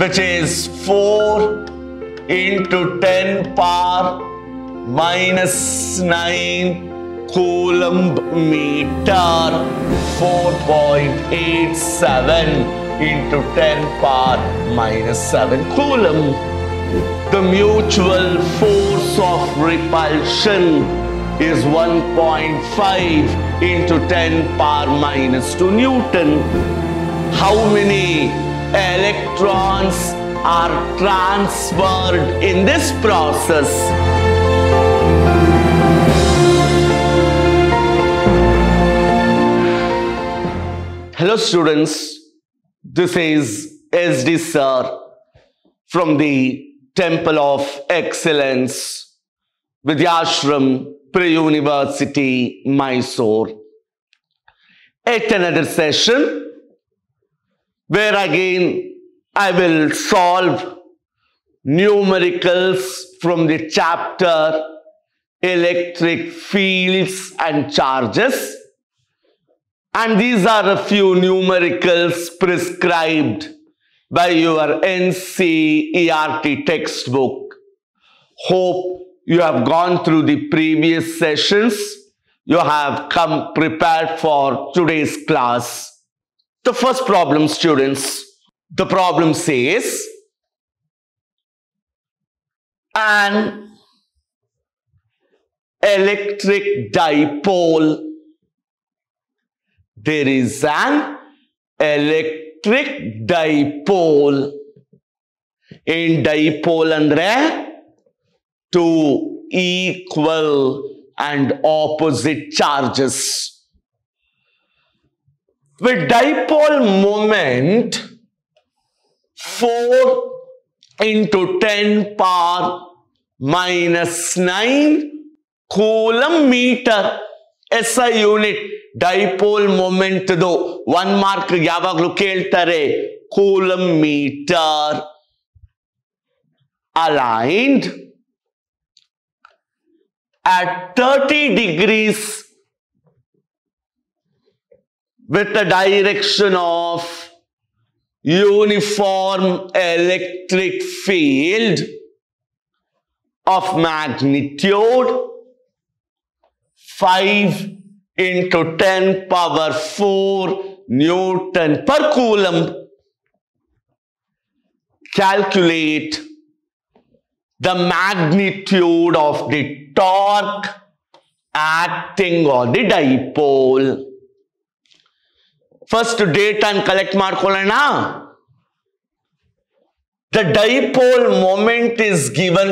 which is 4 into 10 power minus 9 coulomb meter 4.87 into 10 power minus 7 coulomb. The mutual force of repulsion is 1.5 into 10 power minus 2 Newton. How many electrons are transferred in this process? Hello students, this is SD Sir from the Temple of Excellence, Vidhyaashram Pre-University, Mysore. At another session, where again I will solve numericals from the chapter Electric Fields and Charges. And these are a few numericals prescribed by your NCERT textbook. Hope you have gone through the previous sessions. You have come prepared for today's class. The first problem, students, the problem says an electric dipole. There is an electric dipole. In dipole andre two equal and opposite charges. With dipole moment 4 into 10 power minus 9 coulomb meter SI unit dipole moment one mark ಯಾವಾಗ್ಲೂ ಕೇಳ್ತಾರೆ coulomb metre aligned at 30 degrees with the direction of uniform electric field of magnitude 5 into 10 power 4 Newton per coulomb. Calculate the magnitude of the torque acting on the dipole First date and collect ಮಾಡ್ಕೊಳ್ಳೋಣ The dipole moment is given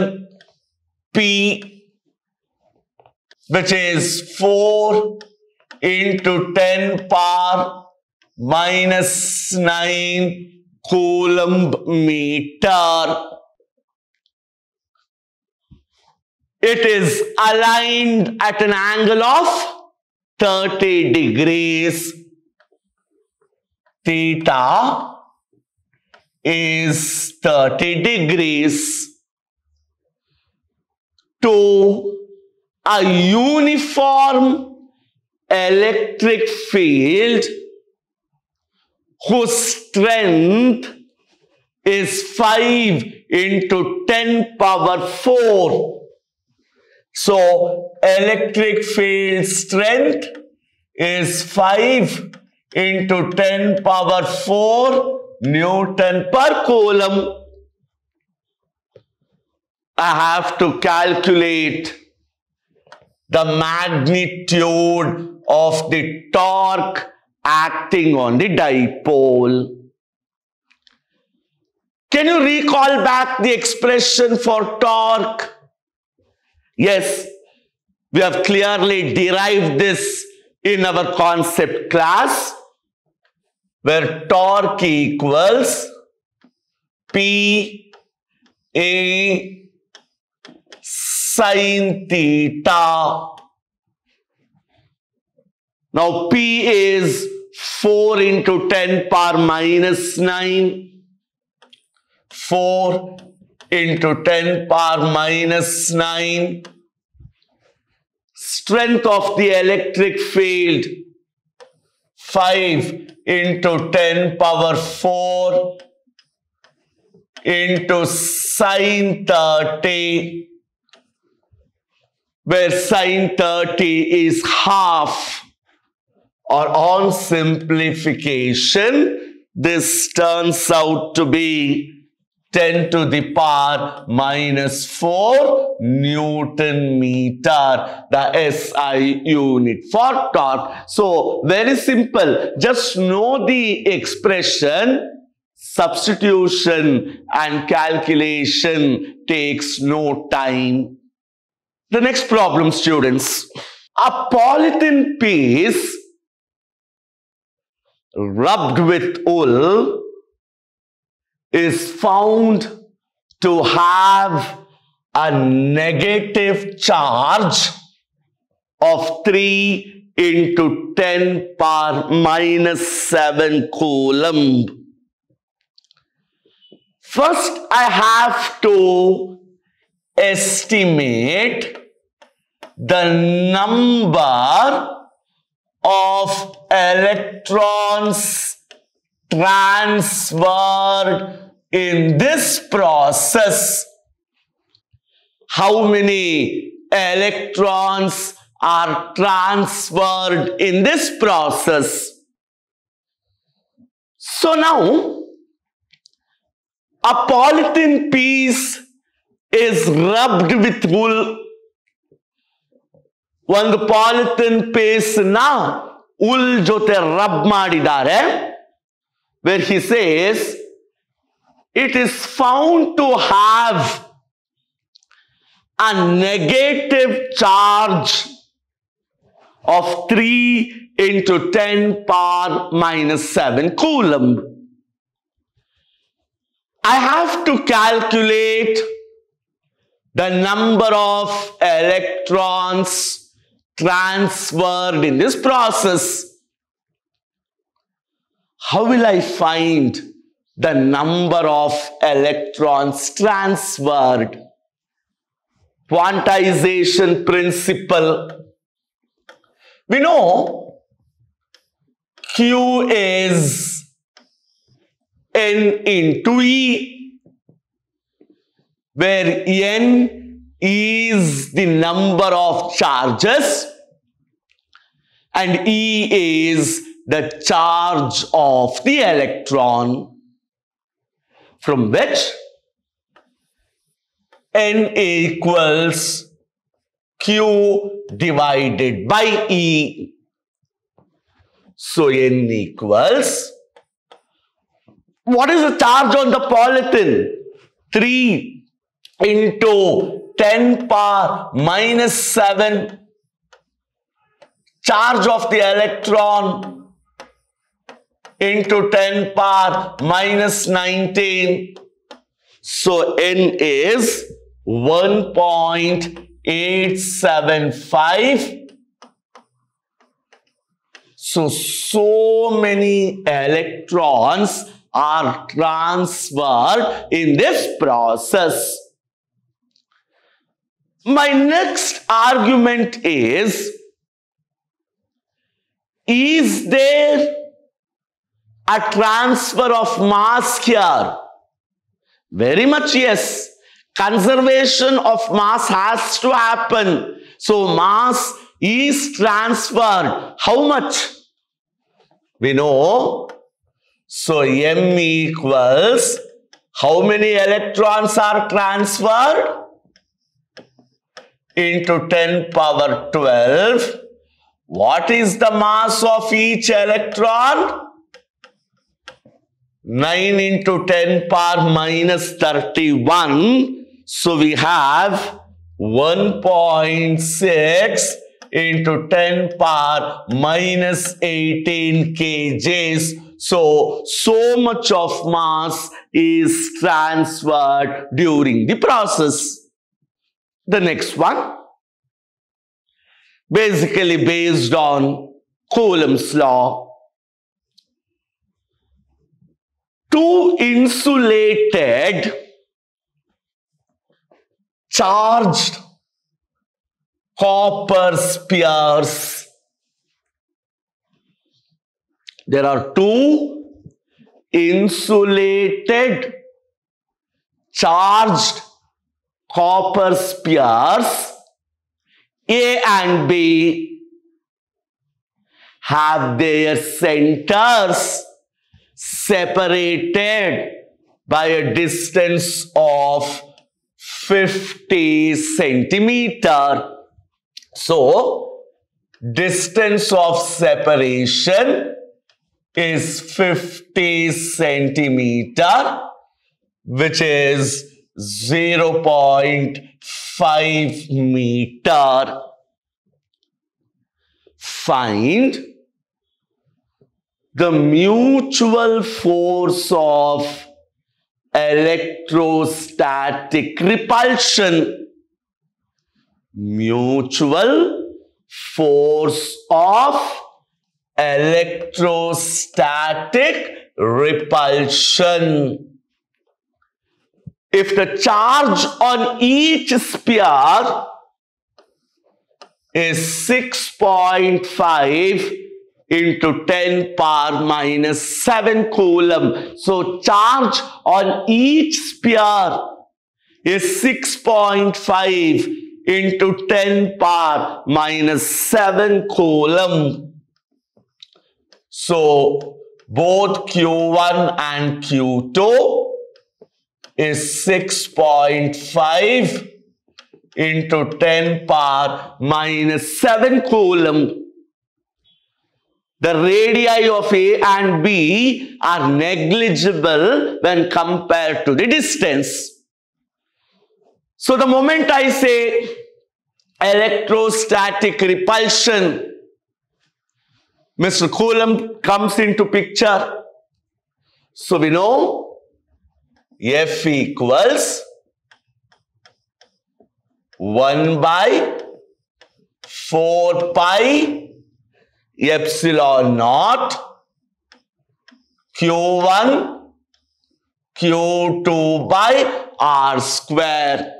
P which is 4 into 10 power minus 9 coulomb meter. It is aligned at an angle of 30 degrees. Theta is 30 degrees to a uniform electric field whose strength is 5 into 10 power 4. So, electric field strength is 5 into 10 power 4 Newton per coulomb. I have to calculate the magnitude of the torque acting on the dipole. Can you recall back the expression for torque? Yes, we have clearly derived this in our concept class where torque equals P A sine theta. Now P is 4 into 10 power minus 9. 4 into 10 power minus 9. Strength of the electric field 5 into 10 power 4 into sine 30 where sine 30 is half. Or on simplification this turns out to be 10 to the power minus 4 Newton meter, the SI unit for torque. So, very simple. Just know the expression. Substitution and calculation takes no time. The next problem, students. A polythene piece rubbed with wool is found to have a negative charge of 3 into 10 power minus 7 coulomb. First, I have to estimate the number of electrons transferred in this process. How many electrons are transferred in this process? So now, a polythene piece is rubbed with wool. ಒಂದು polythene ಪೇಸ್ನ ul ಜೊತೆ rub ಮಾಡಿದ್ದಾರೆ where he says it is found to have a negative charge of 3 into 10 power minus 7 coulomb. I have to calculate the number of electrons transferred in this process. How will I find the number of electrons transferred? Quantization principle. We know Q is N into E, where N is the number of charges and E is the charge of the electron from which N equals Q divided by E. So N equals, what is the charge on the polythene? 3 into 10 power minus 7 charge of the electron into 10 power minus 19. So N is 1.875. So, so many electrons are transferred in this process. My next argument is, is there a transfer of mass here? Very much yes. Conservation of mass has to happen. So mass is transferred. How much? We know. So M equals, how many electrons are transferred? Into 10 power 12. What is the mass of each electron? 9 into 10 power minus 31. So we have 1.6 into 10 power minus 18 kgs. So, so much of mass is transferred during the process. The next one, basically based on Coulomb's law, two insulated charged copper spheres. There are two insulated charged copper spheres A and B have their centers separated by a distance of 50 centimeter. So, distance of separation is 50 centimeter, which is 0.5 meter. Find the mutual force of electrostatic repulsion. Mutual force of electrostatic repulsion. If the charge on each sphere is 6.5 into 10 power minus 7 coulomb. So charge on each sphere is 6.5 into 10 power minus 7 coulomb. So both Q1 and Q2 is 6.5 into 10 power minus 7 coulomb. The radii of A and B are negligible when compared to the distance. So the moment I say electrostatic repulsion, Mr. Coulomb comes into picture. So we know F equals 1 by 4 pi epsilon naught q1 q2 by r square.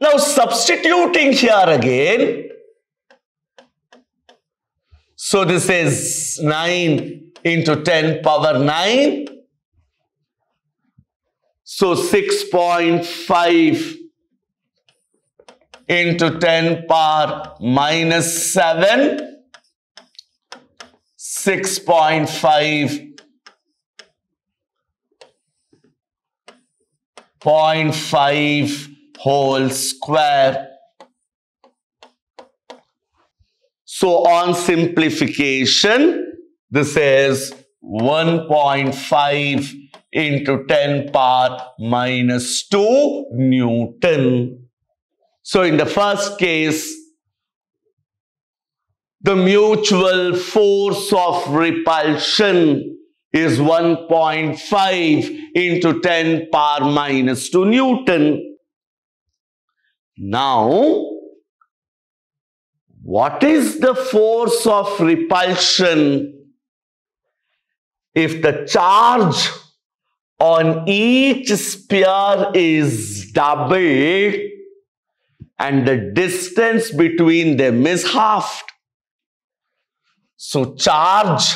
Now substituting here again, so this is 9 into 10 power 9. So 6.5 into 10 power minus 7. 6.5 0.5 whole square. So on simplification, this is 1.5 into 10 power minus 2 Newton. So in the first case, the mutual force of repulsion is 1.5 into 10 power minus 2 Newton. Now, what is the force of repulsion if the charge on each sphere is doubled and the distance between them is halved. So charge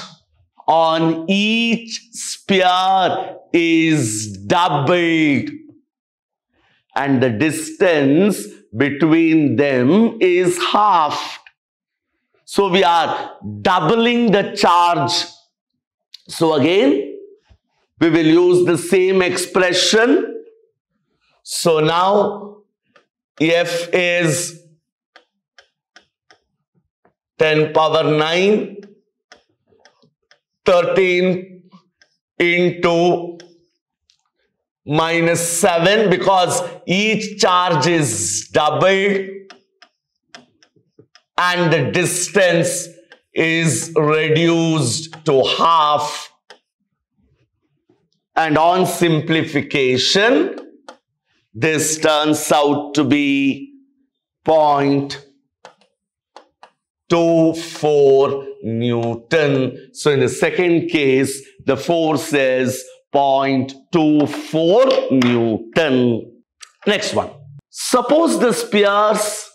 on each sphere is doubled and the distance between them is halved. So we are doubling the charge so again, we will use the same expression. So now f is 10 power 9, 13 into minus 7 because each charge is doubled and the distance is reduced to half. And on simplification this turns out to be 0.24 Newton. So in the second case, the force is 0.24 Newton. Next one. Suppose the spheres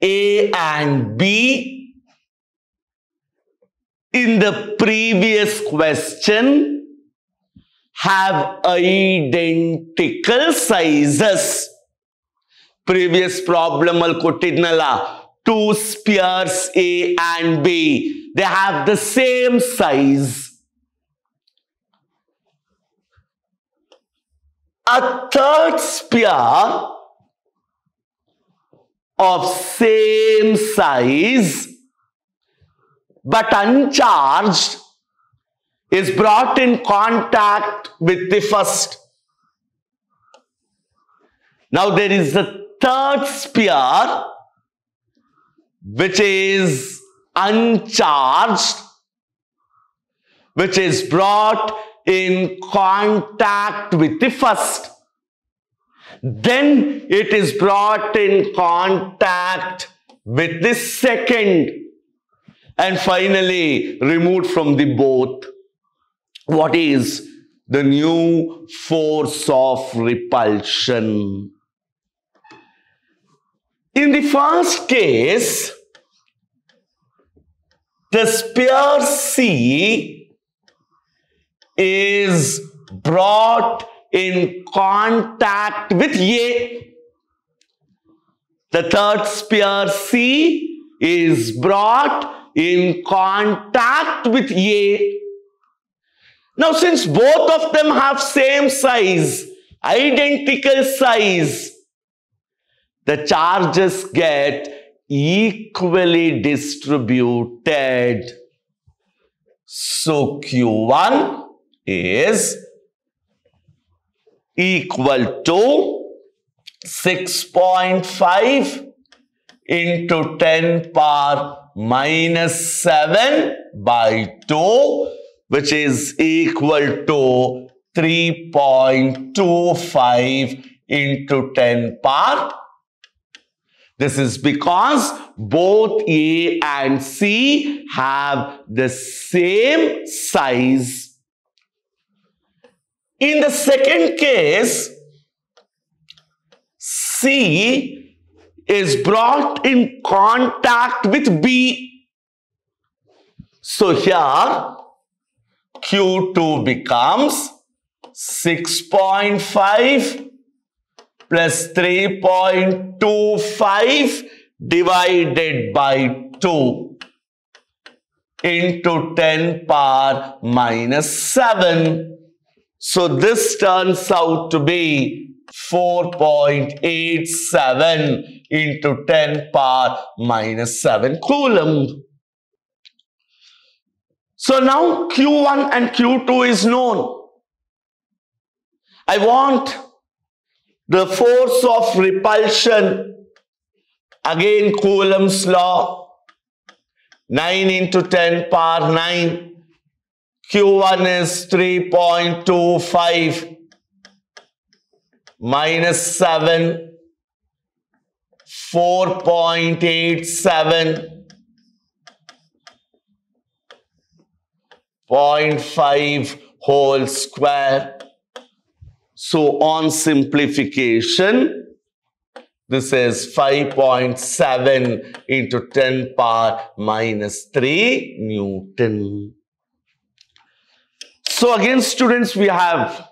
A and B in the previous question have identical sizes. Previous problem al kottidnala. Two spheres A and B. They have the same size. A third sphere of same size but uncharged is brought in contact with the first. Now there is a third sphere which is uncharged which is brought in contact with the first. Then it is brought in contact with the second and finally removed from the both. What is the new force of repulsion? In the first case, the sphere C is brought in contact with A. The third sphere C is brought in contact with A. Now since both of them have same size, identical size, the charges get equally distributed. So Q1 is equal to 6.5 into 10 power minus 7 by 2 which is equal to 3.25 into 10 power. This is because both A and C have the same size in the second case, C is brought in contact with B. So here, Q2 becomes 6.5 plus 3.25 divided by 2 into 10 power minus 7 so this turns out to be 4.87 into 10 power minus 7 coulomb. So now Q1 and Q2 is known. I want the force of repulsion, again Coulomb's law, 9 into 10 power 9 Q1 is 3.25 minus 7, 4.87, 0.5 whole square. So on simplification, this is 5.7 into 10 power minus 3 Newton. So again, students, we have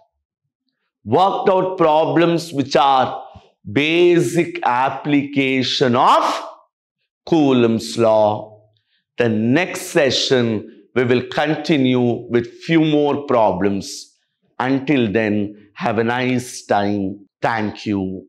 worked out problems which are basic application of Coulomb's law. The next session, we will continue with few more problems. Until then, have a nice time. Thank you.